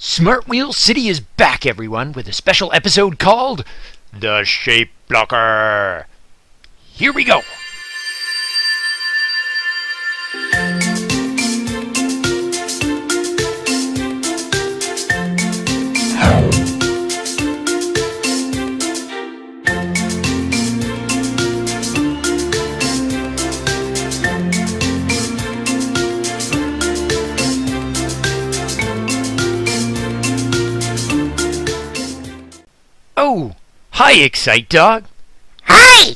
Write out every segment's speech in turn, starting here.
Smart Wheel City is back, everyone, with a special episode called The Shape Blocker. Here we go. Hi, Excite Dog. Hi!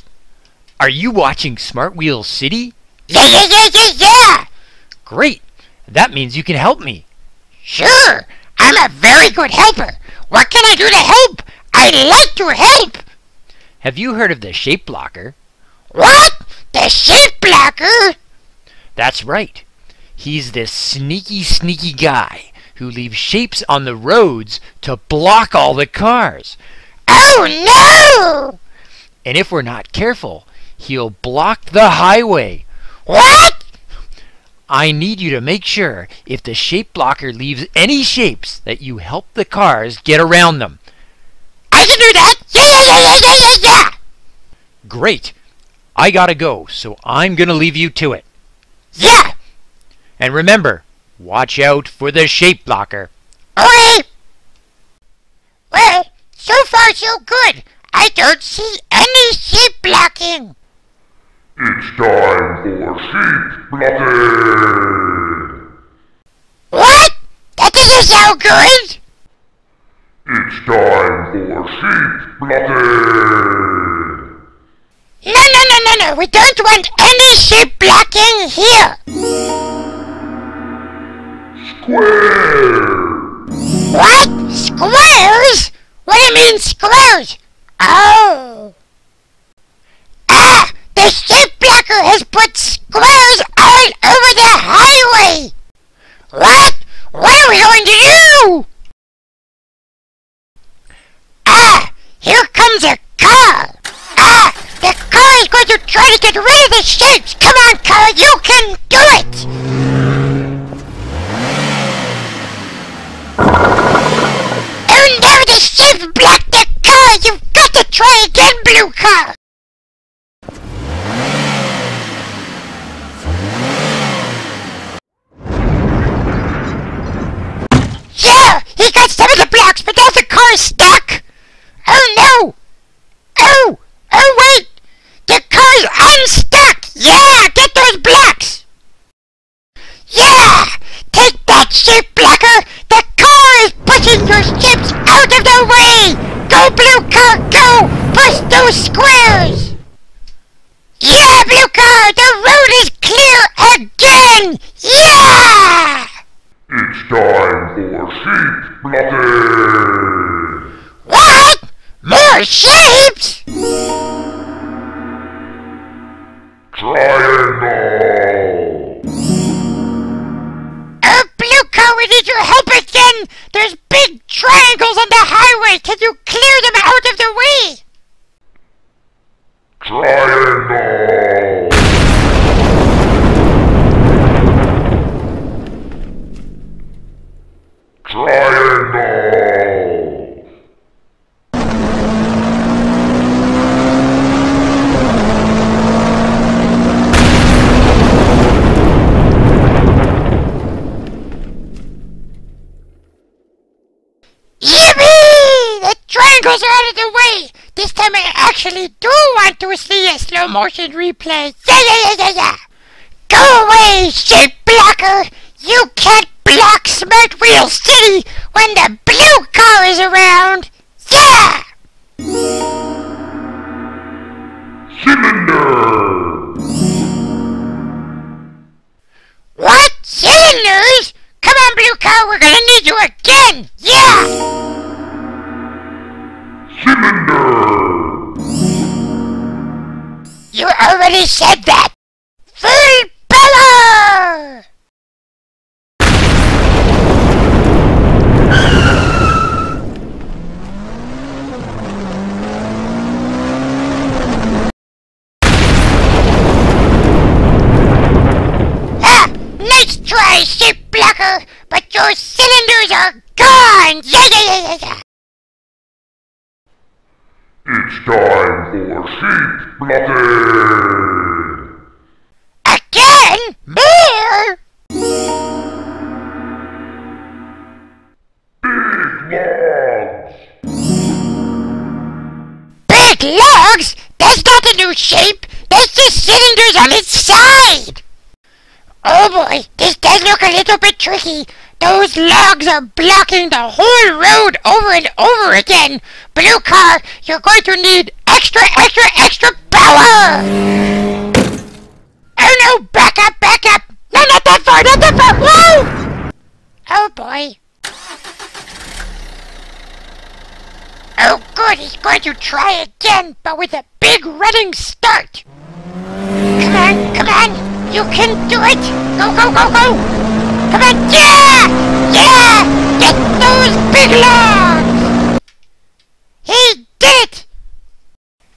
Are you watching Smart Wheel City? Yeah, yeah, yeah, yeah, yeah! Great. That means you can help me. Sure! I'm a very good helper! What can I do to help? I like to help! Have you heard of the Shape Blocker? What? The shape blocker? That's right. He's this sneaky, sneaky guy who leaves shapes on the roads to block all the cars. Oh no! And if we're not careful, he'll block the highway. What? I need you to make sure if the shape blocker leaves any shapes that you help the cars get around them. I can do that! Yeah, yeah, yeah, yeah, yeah, yeah! Great. I gotta go, so I'm gonna leave you to it. Yeah! And remember, watch out for the shape blocker. Okay! Well, so far so good. I don't see any shape blocking. It's time for sheep blocking! What? That doesn't sound good! It's time for sheep blocking! No, no, no, no, no. We don't want any shape blocking here. Square! What? Mean squares? Oh. Ah! The shape blocker has put squares all over the highway. What? What are we going to do? Ah! Here comes a car. Ah! The car is going to try to get rid of the shapes. Come on, car. You can do it. Oh no, shapes blocked the car! You've got to try again, blue car! Yeah! He got some of the blocks, but now the car is stuck! Oh no! Oh! Oh wait! The car's unstuck! Yeah! Get those blocks! Yeah! Take that shape blocker! The car is pushing your ships out of the way! Go blue car, go! Push those squares! Yeah, blue car! The road is clear again! Yeah! It's time for sheep blocking! What? More shapes? Motion replay. Yeah, yeah, yeah, yeah, yeah! Go away, shape blocker! You can't block Smart Wheel City when the blue car is around! Yeah! Cylinder! What? Cylinders? Come on, blue car, we're gonna need you again! Yeah! Cylinder! You already said that! Full power! Ah! Nice try, shape blocker! But your cylinders are gone! Yeah, yeah, yeah, yeah. It's time for sheep blocking! Again? More? Big Logs! Big logs? That's not the new shape. That's the cylinders on its side. Oh boy, this does look a little bit tricky. Those logs are blocking the whole road over and over again. Blue car, you're going to need extra, extra, extra power. Oh no, back up, back up. No, not that far, not that far. Whoa! Oh boy. Oh good, he's going to try again, but with a big running start. Come on, come on. You can do it. Go, go, go, go. Come on, yeah! Yeah! Get those big logs! He did!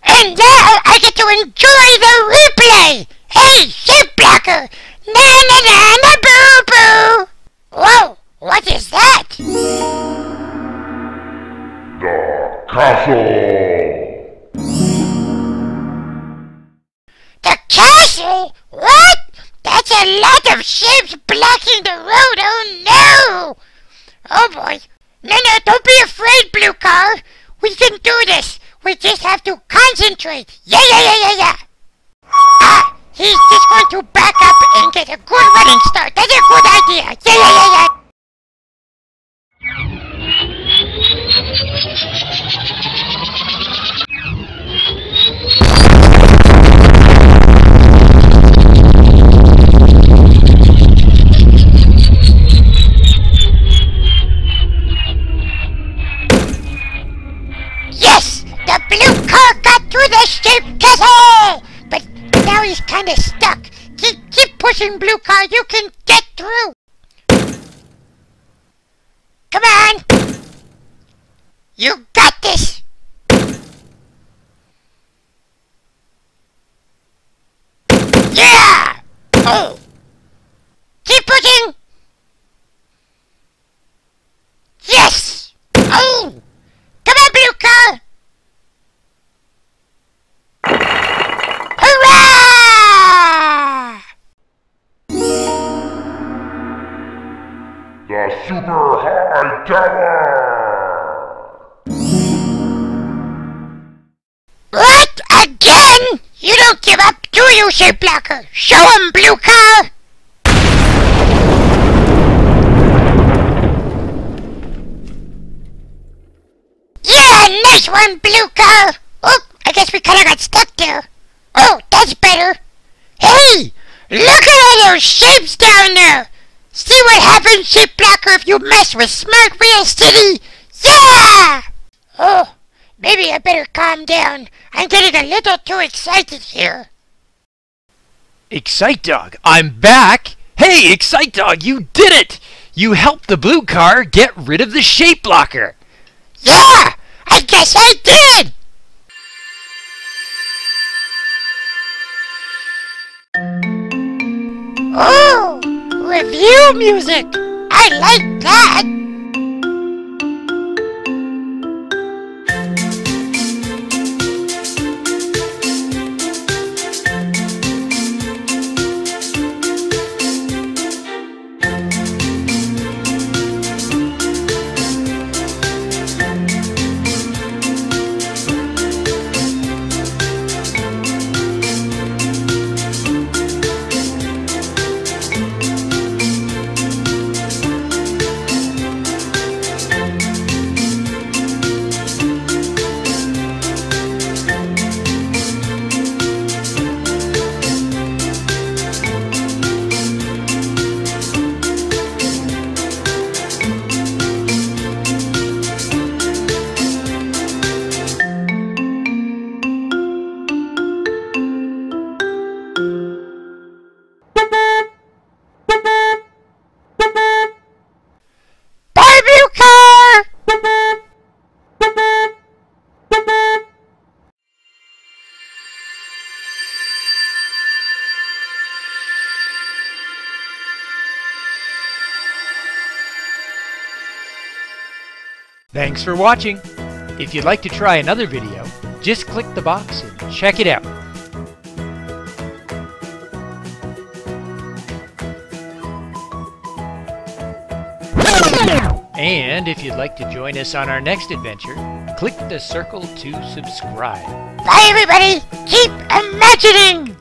And now I get to enjoy the replay! Hey, shape blocker! Na na na na boo boo! Whoa, what is that? The castle! A lot of shapes blocking the road. Oh no! Oh boy. No, no, don't be afraid, Blue Car. We can do this. We just have to concentrate. Yeah, yeah, yeah, yeah, yeah. Ah, he's just going to back up and get a good running start. That's a good idea. Yeah, yeah, yeah, yeah. Keep, keep pushing, blue car. You can get through. Come on! You got this! Yeah! Oh! Keep pushing! Again? You don't give up, do you, shape blocker? Show 'em, blue car! Yeah, nice one, blue car! Oh, I guess we kinda got stuck there. Oh, that's better. Hey! Look at all those shapes down there! See what happens, shape blocker, if you mess with Smart Wheel City? Yeah! Oh, maybe I better calm down. I'm getting a little too excited here. Excite Dog, I'm back! Hey, Excite Dog, you did it! You helped the blue car get rid of the shape blocker. Yeah! I guess I did! Oh! Review music! I like that! Thanks for watching. If you'd like to try another video, just click the box and check it out. And if you'd like to join us on our next adventure, click the circle to subscribe. Bye, everybody. Keep imagining.